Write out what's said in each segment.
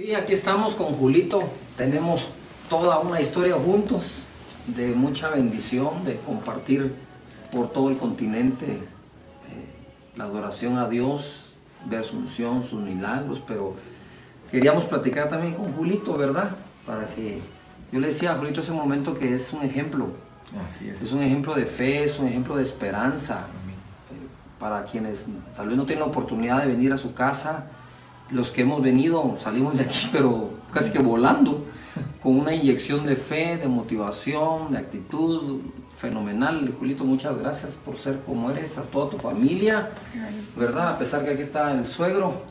Sí, aquí estamos con Julito. Tenemos toda una historia juntos de mucha bendición, de compartir por todo el continente eh, la adoración a Dios, ver su unción, sus milagros, pero queríamos platicar también con Julito, ¿verdad? Para que yo le decía a Julito ese momento que es un ejemplo. Así es. Es un ejemplo de fe, es un ejemplo de esperanza para quienes tal vez no tienen la oportunidad de venir a su casa, los que hemos venido salimos de aquí, pero casi que volando, con una inyección de fe, de motivación, de actitud fenomenal. Julito, muchas gracias por ser como eres, a toda tu familia, ¿verdad? A pesar que aquí está el suegro,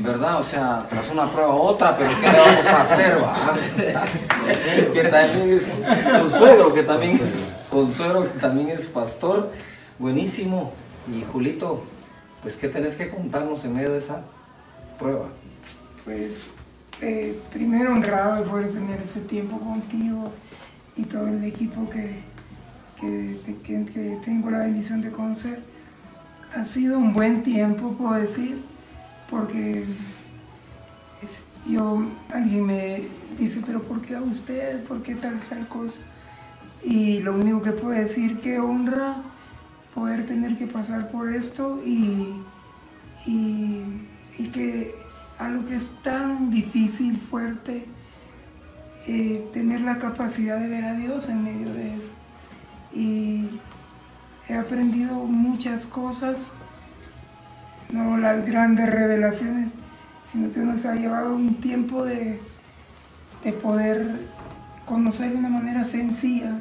¿verdad? O sea, tras una prueba otra, pero ¿qué le vamos a hacer, va? que también es suegro, que también es, suegro, que también es pastor. Buenísimo. Y Julito, pues ¿qué tenés que contarnos en medio de esa prueba? Pues eh, primero honrado de poder tener ese tiempo contigo y todo el equipo que, que, tengo la bendición de conocer. Ha sido un buen tiempo, puedo decir, porque yo, alguien me dice, pero ¿por qué a usted? ¿Por qué tal, tal cosa? Y lo único que puedo decir que honra poder tener que pasar por esto y, y que algo que es tan difícil, fuerte, eh, tener la capacidad de ver a Dios en medio de eso. Y he aprendido muchas cosas, no las grandes revelaciones, sino que nos ha llevado un tiempo de, de poder conocer de una manera sencilla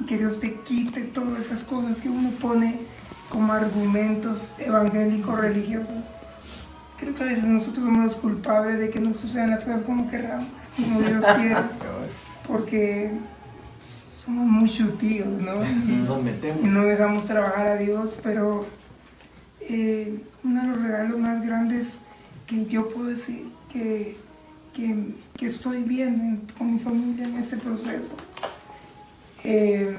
y que Dios te quite todas esas cosas que uno pone como argumentos evangélicos religiosos. Creo que a veces nosotros somos los culpables de que no sucedan las cosas como querramos, como Dios quiere, porque somos muy chutíos, ¿no? Y, no dejamos trabajar a Dios, pero eh, uno de los regalos más grandes que yo puedo decir que, que, que estoy viendo con mi familia en este proceso eh,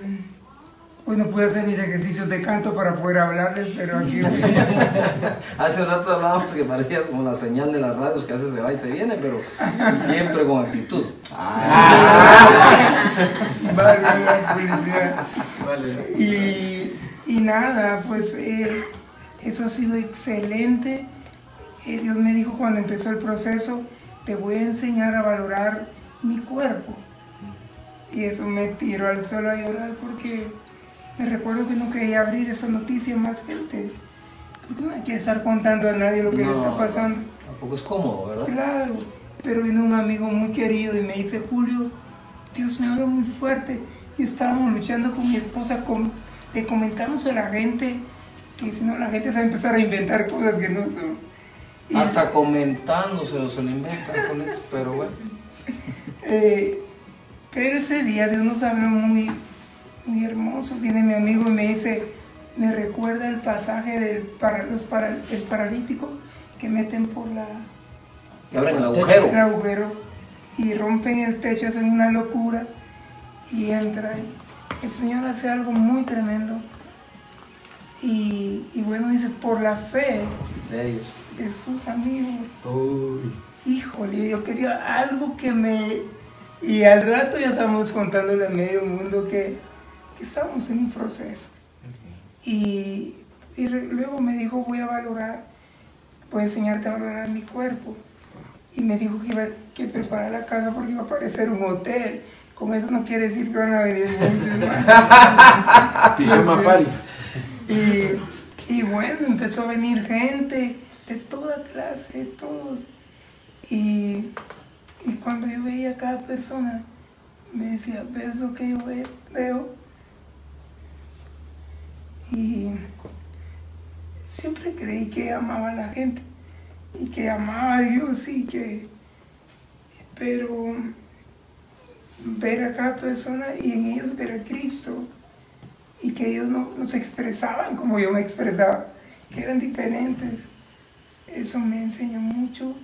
hoy no pude hacer mis ejercicios de canto para poder hablarles, pero aquí... Hace rato hablábamos que parecías como la señal de las radios que hace se va y se viene, pero siempre con actitud. Ah. vale, vale, Vale. Y, y, nada, pues eh, eso ha sido excelente. Eh, Dios me dijo cuando empezó el proceso, te voy a enseñar a valorar mi cuerpo y eso me tiró al suelo a llorar porque me recuerdo que no quería abrir esa noticia más gente. Porque no hay que estar contando a nadie lo que le está pasando. Tampoco es cómodo, ¿verdad? Claro, pero vino un amigo muy querido y me dice, Julio, Dios me habló muy fuerte y estábamos luchando con mi esposa, con, le comentamos a la gente que si no la gente se va a empezar a inventar cosas que no son. Hasta comentándose se lo inventan, pero bueno. Eh, pero ese día Dios nos habló muy, muy hermoso. Viene mi amigo y me dice, me recuerda el pasaje del para, los para, el paralítico que meten por la... Que abren el agujero. El agujero y rompen el techo, hacen una locura y entra. el Señor hace algo muy tremendo. Y, bueno, dice, por la fe de, ellos. de sus amigos. Híjole, yo quería algo que me y al rato ya estamos contándole a medio mundo que estamos en un proceso. Y, y, luego me dijo, voy a valorar, voy a enseñarte a valorar mi cuerpo. Y me dijo que iba que preparar la casa porque iba a parecer un hotel. Con eso no quiere decir que van a venir Pijama party. Y, y bueno, empezó a venir gente de toda clase, de todos. Y y cuando yo veía a cada persona, me decía, ¿ves lo que yo veo? Y siempre creí que amaba a la gente y que amaba a Dios y que... Pero ver a cada persona y en ellos ver a Cristo y que ellos no, se expresaban como yo me expresaba, que eran diferentes. Eso me enseñó mucho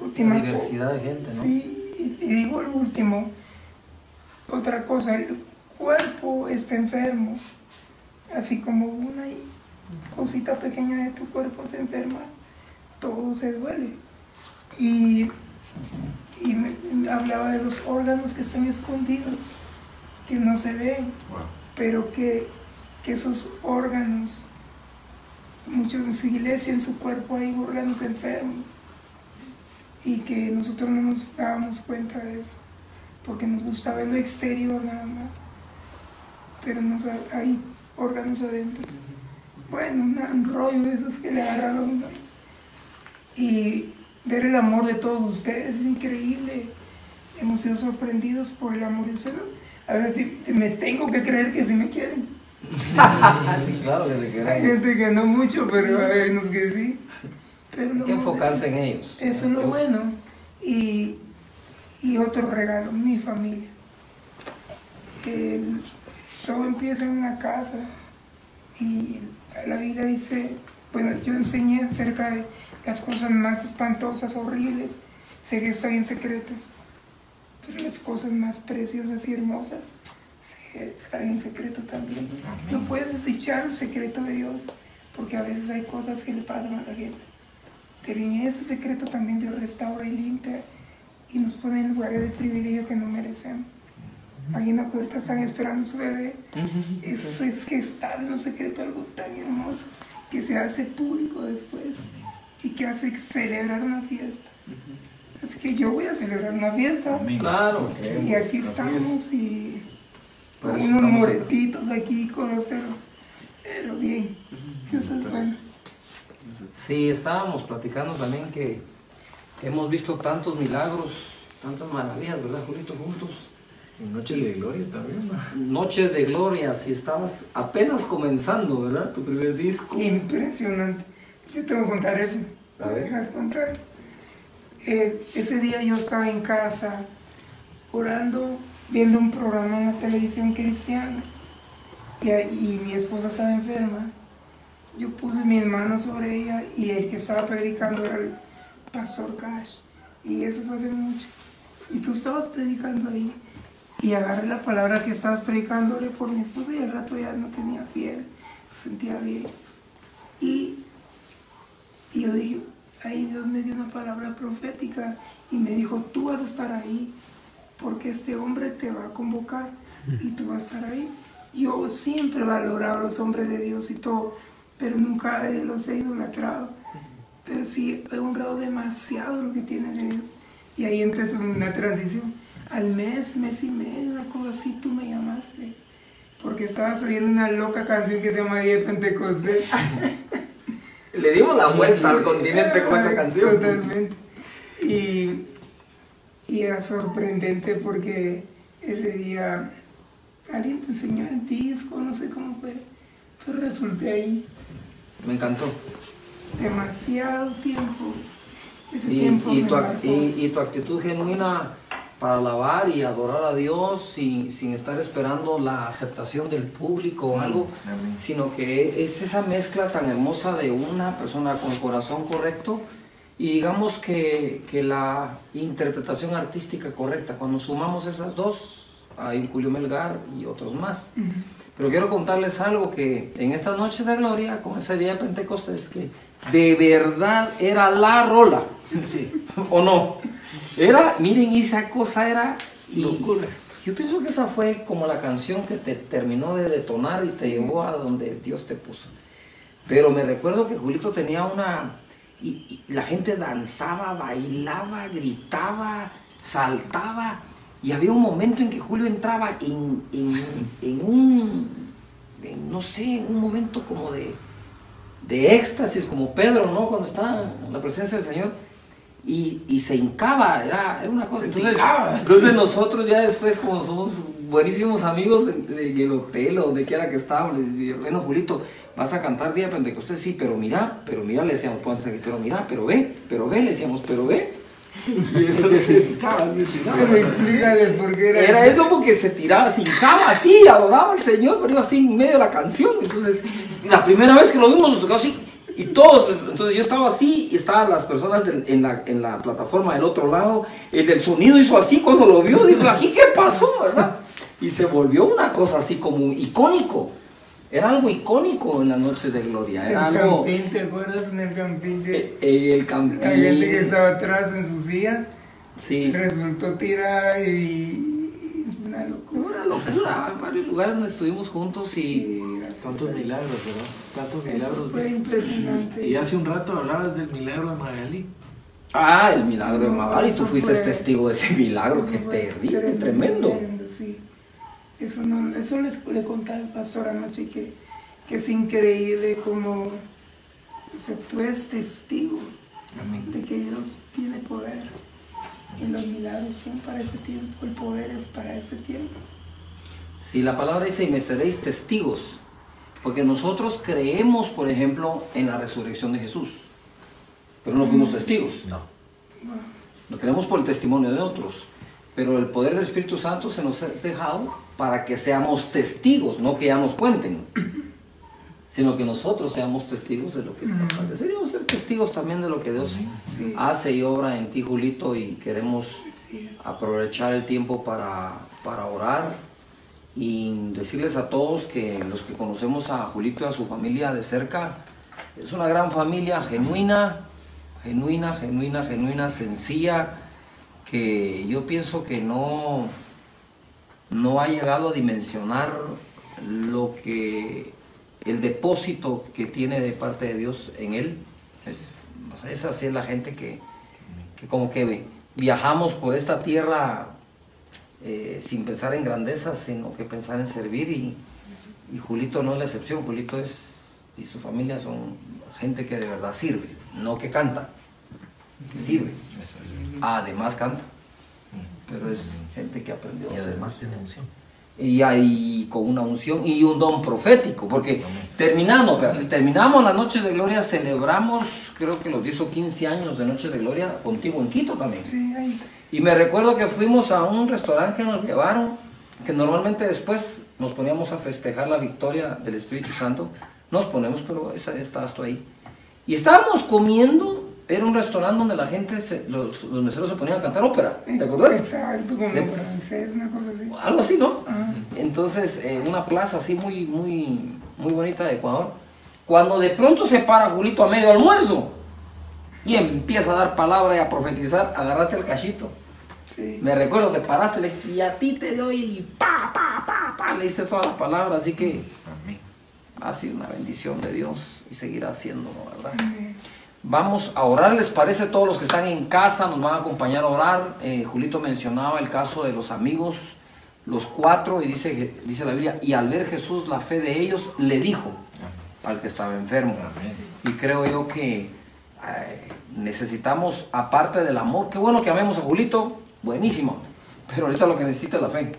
Última, diversidad de gente, ¿no? Sí, y, digo lo último, otra cosa, el cuerpo está enfermo, así como una cosita pequeña de tu cuerpo se enferma, todo se duele. Y, y me, hablaba de los órganos que están escondidos, que no se ven, pero que, que esos órganos, muchos en su iglesia, en su cuerpo hay órganos enfermos y que nosotros no nos dábamos cuenta de eso, porque nos gustaba lo exterior nada más, pero no hay órganos adentro. Bueno, un rollo de esos que le agarraron. Y ver el amor de todos ustedes es increíble. Hemos sido sorprendidos por el amor de ustedes. A ver si me tengo que creer que sí me quieren. sí, claro que te Hay gente que no mucho, pero hay unos que sí. Pero hay que enfocarse en ellos. Eso es lo bueno. Y, y, otro regalo, mi familia. Todo empieza en una casa y la vida dice, bueno, yo enseñé acerca de las cosas más espantosas, horribles, sé que está en secreto, pero las cosas más preciosas y hermosas están en secreto también. No puedes desechar el secreto de Dios, porque a veces hay cosas que le pasan a la gente. Pero en ese secreto también Dios restaura y limpia y nos pone en lugares de privilegio que no merecemos. La puerta están esperando su bebé. Eso es que está en un secreto algo tan hermoso que se hace público después y que hace celebrar una fiesta. Así que yo voy a celebrar una fiesta. Claro. Y aquí estamos y unos moretitos aquí, cosas, pero, pero bien. Eso es bueno. Sí, estábamos platicando también que hemos visto tantos milagros, tantas maravillas, ¿verdad, Julito? Juntos. Noches de gloria también. Noches de gloria, si estabas apenas comenzando, ¿verdad? Tu primer disco. Impresionante. Yo tengo que contar eso. ¿Me dejas contar? Eh, ese día yo estaba en casa orando, viendo un programa en la televisión cristiana y, y mi esposa estaba enferma. Yo puse mi mano sobre ella y el que estaba predicando era el pastor Cash. Y eso fue hace mucho. Y tú estabas predicando ahí y agarré la palabra que estabas predicando, por mi esposa y al rato ya no tenía fiebre, se sentía bien. Y, y yo dije, ahí Dios me dio una palabra profética y me dijo, tú vas a estar ahí porque este hombre te va a convocar y tú vas a estar ahí. Yo siempre he valorado a los hombres de Dios y todo, pero nunca los he idolatrado. Pero sí he honrado demasiado lo que tiene Dios. Y ahí empezó una transición al mes, mes y medio, una cosa así, tú me llamaste. Porque estabas oyendo una loca canción que se llama Día Pentecostés. Le dimos la vuelta al continente con esa canción. Totalmente. Y, y era sorprendente porque ese día alguien te enseñó el disco, no sé cómo fue. Pues resulté ahí. Me encantó. Demasiado tiempo. Ese y, tiempo y, tu, y, y tu actitud genuina para alabar y adorar a Dios sin, sin, estar esperando la aceptación del público o algo, sino que es esa mezcla tan hermosa de una persona con el corazón correcto y digamos que, que la interpretación artística correcta. Cuando sumamos esas dos, hay Julio Melgar y otros más. Pero quiero contarles algo que en estas noches de gloria, con ese día de Pentecostés, que de verdad era la rola. Sí. ¿O no? Era, miren, esa cosa era locura. Yo pienso que esa fue como la canción que te terminó de detonar y te llevó a donde Dios te puso. Pero me recuerdo que Julito tenía una... Y, la gente danzaba, bailaba, gritaba, saltaba. Y había un momento en que Julio entraba en, un, no sé, un momento como de, de éxtasis, como Pedro, ¿no? Cuando está en la presencia del Señor y, y se hincaba, era, era una cosa. Entonces, entonces nosotros ya después, como somos buenísimos amigos en, el hotel o donde quiera que estábamos, le decía, bueno, Julito, vas a cantar día de Pentecostés, sí, pero mira, pero mira, le decíamos, pero mira, pero ve, pero ve, le decíamos, pero ve. Y entonces, pero explícale por qué era. Era eso porque se tiraba, se hincaba así, adoraba al Señor, pero iba así en medio de la canción. Entonces, la primera vez que lo vimos nos tocó así, y todos, entonces yo estaba así y estaban las personas en, la, en la plataforma del otro lado. El del sonido hizo así cuando lo vio, dijo, ¿aquí qué pasó? ¿verdad? Y se volvió una cosa así como icónico. era algo icónico en las noches de gloria. Era el algo. campín, ¿te acuerdas en el campín? Que eh, eh, el campín. la gente que estaba atrás en sus sillas Sí. resultó tirada y, y una locura. Locura. En varios lugares donde estuvimos juntos y. Tantos milagros, ¿verdad? Tantos Eso milagros. fue viste. impresionante. Y hace un rato hablabas del milagro de Magalí. Ah, el milagro de Magali. Tú fuiste fue- testigo de ese milagro. Fue terrible, tremendo. sí. Eso, no, eso les, le contaba el pastor anoche que, que es increíble como o sea, tú eres testigo Amén. de que Dios tiene poder y los milagros son para ese tiempo, el poder es para ese tiempo. Si la palabra dice, y me seréis testigos, porque nosotros creemos, por ejemplo, en la resurrección de Jesús, pero no fuimos testigos. No. Lo creemos por el testimonio de otros, pero el poder del Espíritu Santo se nos ha dejado para que seamos testigos, no que ya nos cuenten, sino que nosotros seamos testigos de lo que es capaz de ser. Deberíamos ser testigos también de lo que Dios Sí. hace y obra en ti, Julito, y queremos aprovechar el tiempo para, para orar y decirles a todos que los que conocemos a Julito y a su familia de cerca, es una gran familia genuina, genuina, genuina, genuina, sencilla, que yo pienso que no, no ha llegado a dimensionar lo que el depósito que tiene de parte de Dios en él. Es, esa es la gente que, que como que viajamos por esta tierra eh, sin pensar en grandeza, sino que pensar en servir y, y Julito no es la excepción, Julito es y su familia son gente que de verdad sirve, no que canta, que sirve. Además canta, pero es gente que aprendió a Y además tiene unción. Y ahí con una unción y un don profético, porque terminando, terminamos la noche de gloria, celebramos creo que los 10 o 15 años de noche de gloria contigo en Quito también. Sí, ahí. Y me recuerdo que fuimos a un restaurante que nos llevaron, que normalmente después nos poníamos a festejar la victoria del Espíritu Santo, nos ponemos, pero esa estabas tú ahí. Y estábamos comiendo, era un restaurante donde la gente, se- los, los meseros se ponían a cantar ópera, ¿te acuerdas? Exacto, como De- francés, una cosa así. Algo así, ¿no? Ajá. Entonces, en una plaza así muy, muy, muy bonita de Ecuador, cuando de pronto se para Julito a medio almuerzo y empieza a dar palabra y a profetizar, agarraste el cachito. Sí. Me recuerdo, te paraste, le dijiste, y a ti te doy, y pa, pa, pa, pa, le diste todas las palabras, así que Amén. ha sido una bendición de Dios y seguirá haciéndolo, ¿verdad? Amén. Vamos a orar, ¿les parece? Todos los que están en casa nos van a acompañar a orar. Eh, Julito mencionaba el caso de los amigos, los cuatro, y dice, dice la Biblia, y al ver Jesús la fe de ellos, le dijo al que estaba enfermo. Amén. Y creo yo que eh, necesitamos, aparte del amor, qué bueno que amemos a Julito, buenísimo, pero ahorita lo que necesita es la fe,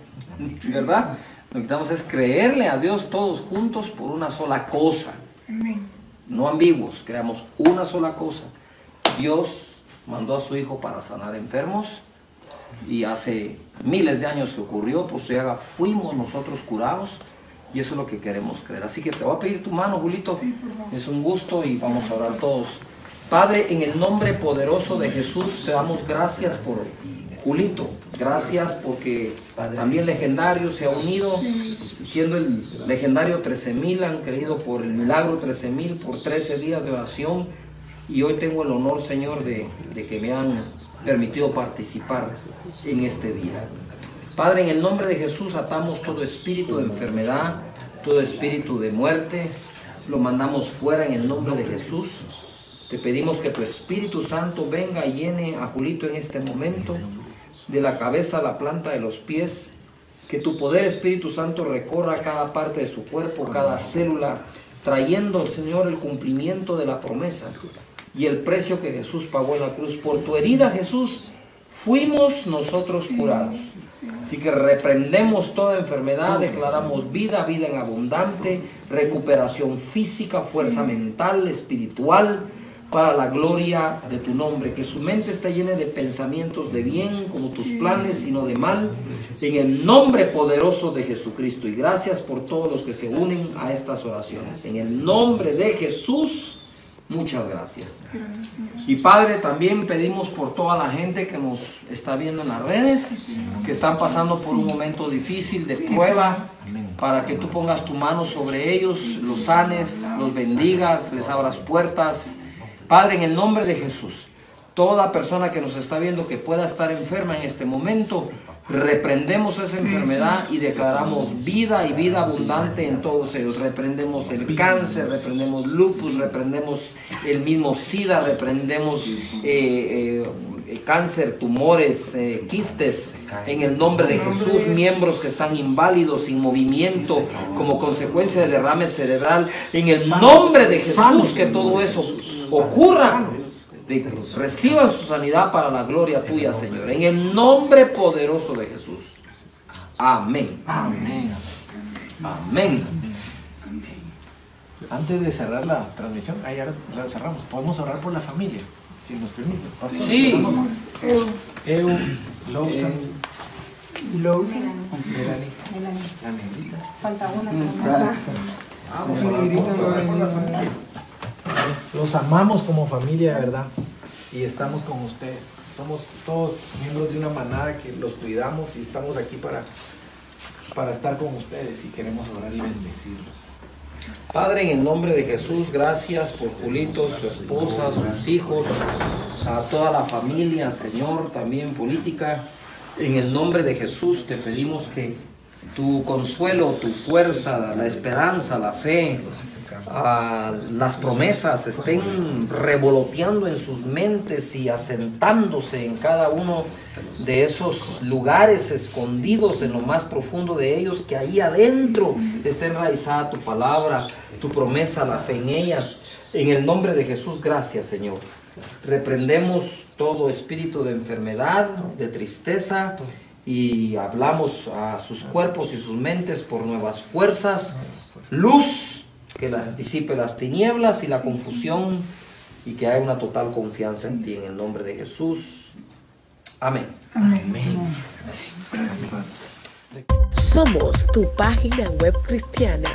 ¿verdad? Lo que necesitamos es creerle a Dios todos juntos por una sola cosa Amén. No ambiguos, creamos una sola cosa. Dios mandó a su Hijo para sanar enfermos y hace miles de años que ocurrió, por su llaga fuimos nosotros curados y eso es lo que queremos creer. Así que te voy a pedir tu mano, Julito. Sí, por favor. Es un gusto y vamos a orar todos. Padre, en el nombre poderoso de Jesús te damos gracias por Julito. Gracias porque también legendario se ha unido, siendo el legendario 13.000, han creído por el milagro 13.000, por 13 días de oración. Y hoy tengo el honor, Señor, de, de que me han permitido participar en este día. Padre, en el nombre de Jesús atamos todo espíritu de enfermedad, todo espíritu de muerte, lo mandamos fuera en el nombre de Jesús. Te pedimos que tu Espíritu Santo venga y llene a Julito en este momento, de la cabeza a la planta de los pies, que tu poder Espíritu Santo recorra cada parte de su cuerpo, cada célula, trayendo, Señor, el cumplimiento de la promesa y el precio que Jesús pagó en la cruz. Por tu herida, Jesús, fuimos nosotros curados. Así que reprendemos toda enfermedad, declaramos vida, vida en abundante, recuperación física, fuerza mental, espiritual, para la gloria de tu nombre. Que su mente esté llena de pensamientos de bien, como tus planes, sino de mal, en el nombre poderoso de Jesucristo. Y gracias por todos los que se unen a estas oraciones. En el nombre de Jesús. Muchas gracias. Y Padre, también pedimos por toda la gente que nos está viendo en las redes, que están pasando por un momento difícil de prueba, para que tú pongas tu mano sobre ellos, los sanes, los bendigas, les abras puertas. Padre, en el nombre de Jesús, toda persona que nos está viendo que pueda estar enferma en este momento, reprendemos esa enfermedad y declaramos vida y vida abundante en todos ellos. Reprendemos el cáncer, reprendemos lupus, reprendemos el mismo SIDA, reprendemos eh, eh, cáncer, tumores, eh, quistes, en el nombre de Jesús, miembros que están inválidos, sin movimiento, como consecuencia de derrame cerebral, en el nombre de Jesús, que todo eso ocurra de que reciban su sanidad para la gloria tuya, Señor. En el nombre poderoso de Jesús. Amén. Amén. Amén. Antes de cerrar la transmisión, ahí la cerramos. Podemos orar por la familia, si nos permite. Sí. Eu, Melanie, la negrita. Falta una. Vamos a Los amamos como familia, ¿verdad? Y estamos con ustedes. Somos todos miembros de una manada que los cuidamos y estamos aquí para, para estar con ustedes y queremos orar y bendecirlos. Padre, en el nombre de Jesús, gracias por Julito, su esposa, sus hijos, a toda la familia, Señor, también política. En el nombre de Jesús te pedimos que tu consuelo, tu fuerza, la esperanza, la fe, ah, las promesas estén revoloteando en sus mentes y asentándose en cada uno de esos lugares escondidos en lo más profundo de ellos, que ahí adentro esté enraizada tu palabra, tu promesa, la fe en ellas. En el nombre de Jesús, gracias Señor. Reprendemos todo espíritu de enfermedad, de tristeza y hablamos a sus cuerpos y sus mentes por nuevas fuerzas, luz que las disipe las tinieblas y la confusión y que haya una total confianza en ti en el nombre de Jesús. Amén. amén. Somos tu página web cristiana